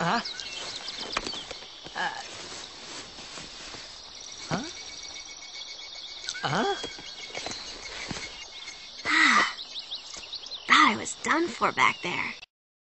Huh? Uh. Huh? Huh? Thought I was done for back there.